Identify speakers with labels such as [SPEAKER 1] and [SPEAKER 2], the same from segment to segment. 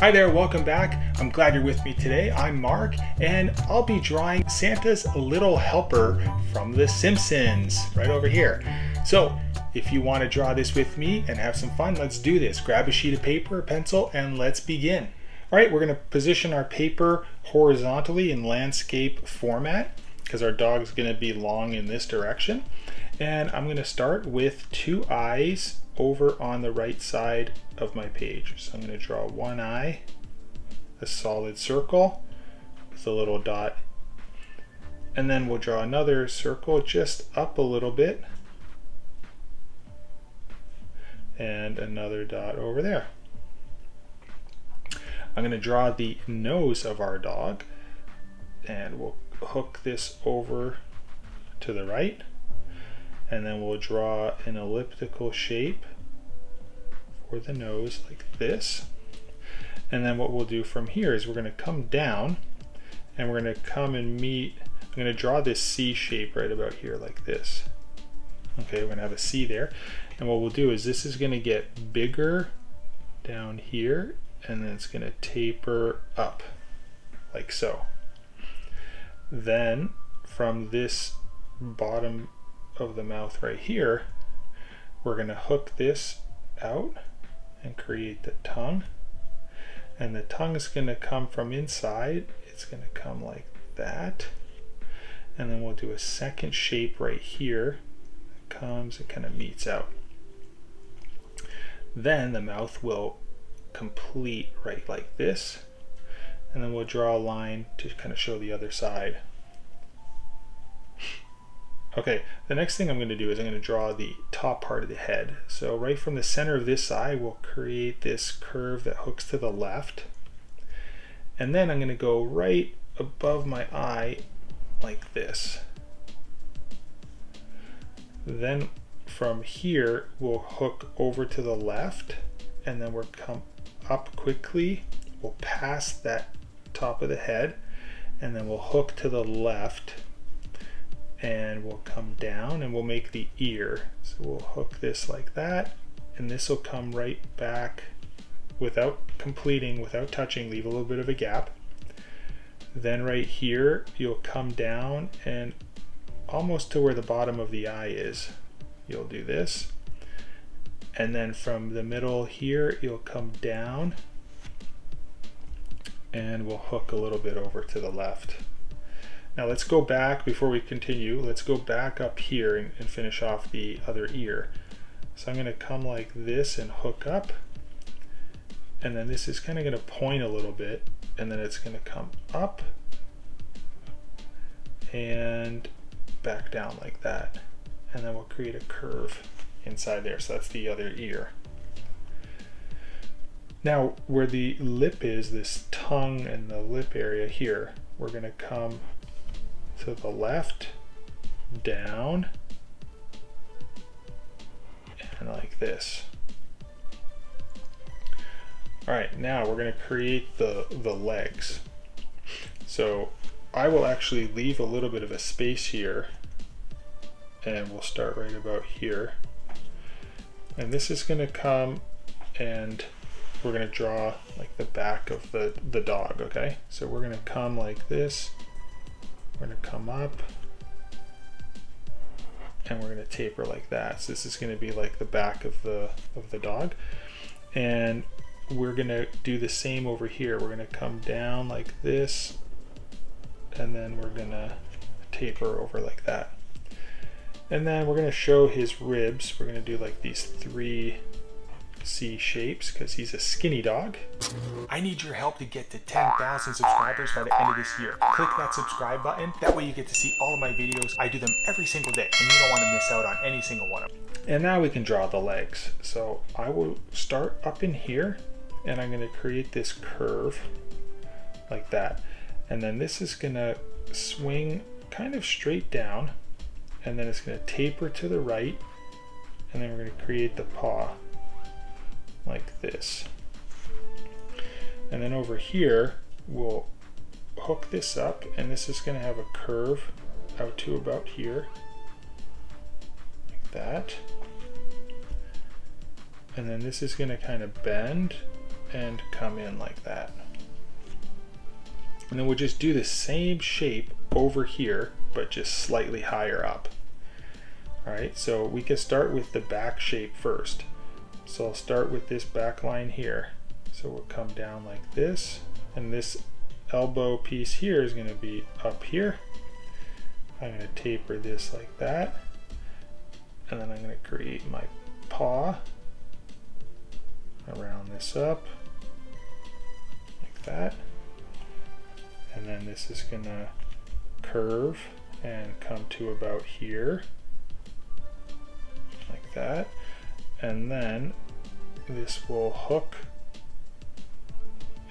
[SPEAKER 1] Hi there, welcome back. I'm glad you're with me today. I'm Mark, and I'll be drawing Santa's Little Helper from The Simpsons right over here. So, if you want to draw this with me and have some fun, let's do this. Grab a sheet of paper, a pencil, and let's begin. All right, we're going to position our paper horizontally in landscape format because our dog's going to be long in this direction. And I'm going to start with two eyes over on the right side of my page. So I'm going to draw one eye, a solid circle with a little dot, and then we'll draw another circle just up a little bit, and another dot over there. I'm going to draw the nose of our dog, and we'll hook this over to the right and then we'll draw an elliptical shape for the nose like this. And then what we'll do from here is we're going to come down and we're going to come and meet, I'm going to draw this C shape right about here like this. Okay, we're to have a C there. And what we'll do is this is going to get bigger down here and then it's going to taper up like so. Then from this bottom of the mouth right here, we're going to hook this out and create the tongue. And the tongue is going to come from inside. It's going to come like that. And then we'll do a second shape right here. It comes, it kind of meets out. Then the mouth will complete right like this. And then we'll draw a line to kind of show the other side. Okay, the next thing I'm going to do is I'm going to draw the top part of the head. So right from the center of this eye, we'll create this curve that hooks to the left. And then I'm going to go right above my eye like this. Then from here, we'll hook over to the left and then we'll come up quickly. We'll pass that top of the head and then we'll hook to the left and we'll come down and we'll make the ear. So we'll hook this like that and this will come right back without completing, without touching, leave a little bit of a gap. Then right here, you'll come down and almost to where the bottom of the eye is, you'll do this. And then from the middle here, you'll come down and we'll hook a little bit over to the left. Now let's go back, before we continue, let's go back up here and, and finish off the other ear. So I'm going to come like this and hook up. And then this is kind of going to point a little bit. And then it's going to come up and back down like that. And then we'll create a curve inside there. So that's the other ear. Now, where the lip is, this tongue and the lip area here, we're going to come to the left, down, and like this. All right, now we're gonna create the, the legs. So I will actually leave a little bit of a space here and we'll start right about here. And this is gonna come and we're gonna draw like the back of the, the dog, okay? So we're gonna come like this we're gonna come up and we're gonna taper like that. So this is gonna be like the back of the of the dog. And we're gonna do the same over here. We're gonna come down like this and then we're gonna taper over like that. And then we're gonna show his ribs. We're gonna do like these three C shapes because he's a skinny dog. I need your help to get to 10,000 subscribers by the end of this year. Click that subscribe button. That way you get to see all of my videos. I do them every single day and you don't want to miss out on any single one of them. And now we can draw the legs. So I will start up in here and I'm going to create this curve like that. And then this is going to swing kind of straight down and then it's going to taper to the right and then we're going to create the paw like this. And then over here, we'll hook this up and this is gonna have a curve out to about here, like that. And then this is gonna kind of bend and come in like that. And then we'll just do the same shape over here, but just slightly higher up. All right, so we can start with the back shape first. So I'll start with this back line here. So we'll come down like this, and this elbow piece here is gonna be up here. I'm gonna taper this like that, and then I'm gonna create my paw around this up, like that. And then this is gonna curve and come to about here, like that. And then this will hook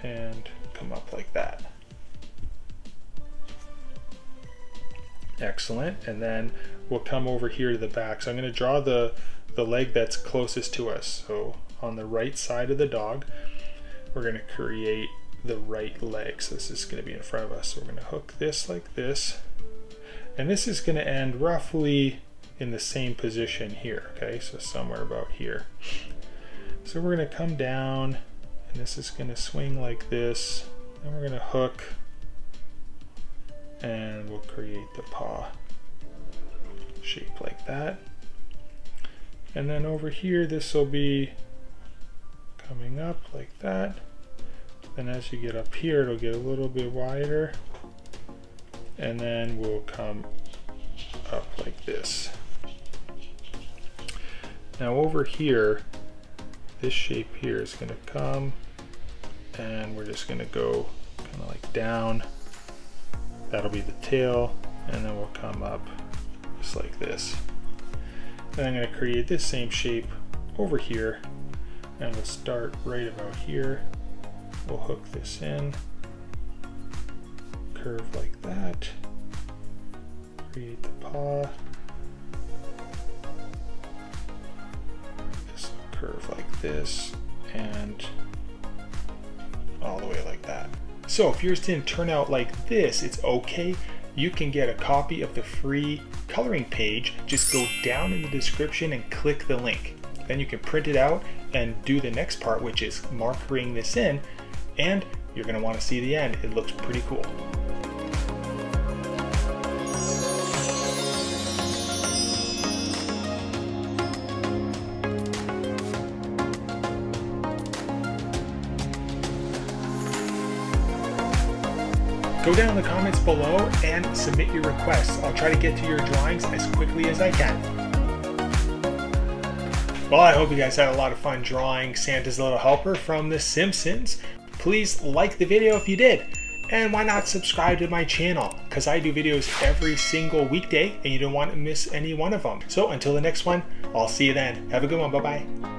[SPEAKER 1] and come up like that. Excellent. And then we'll come over here to the back. So I'm going to draw the, the leg that's closest to us. So on the right side of the dog, we're going to create the right leg. So this is going to be in front of us. So we're going to hook this like this. And this is going to end roughly in the same position here. Okay, so somewhere about here. So we're going to come down and this is going to swing like this. And we're going to hook and we'll create the paw shape like that. And then over here, this will be coming up like that. Then as you get up here, it'll get a little bit wider. And then we'll come up like this. Now over here, this shape here is gonna come and we're just gonna go kind of like down. That'll be the tail and then we'll come up just like this. And I'm gonna create this same shape over here and we'll start right about here. We'll hook this in, curve like that, create the paw, curve like this, and all the way like that. So if yours didn't turn out like this, it's okay. You can get a copy of the free coloring page. Just go down in the description and click the link. Then you can print it out and do the next part, which is markering this in, and you're gonna wanna see the end. It looks pretty cool. Go down in the comments below and submit your requests. I'll try to get to your drawings as quickly as I can. Well, I hope you guys had a lot of fun drawing Santa's Little Helper from The Simpsons. Please like the video if you did. And why not subscribe to my channel? Because I do videos every single weekday and you don't want to miss any one of them. So until the next one, I'll see you then. Have a good one. Bye-bye.